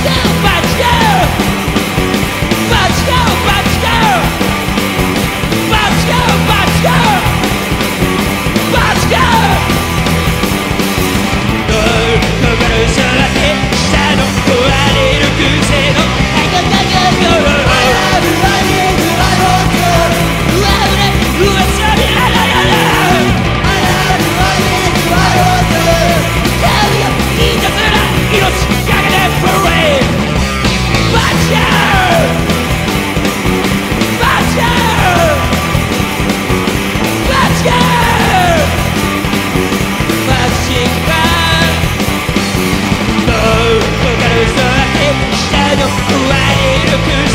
still fight you looking